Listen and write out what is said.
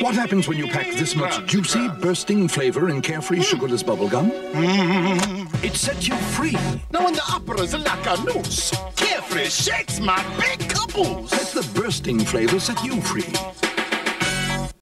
What happens when you pack this much juicy, bursting flavor in carefree sugarless bubblegum? It sets you free. Now when the opera's like a noose, carefree shakes my big caboose. Let the bursting flavor set you free.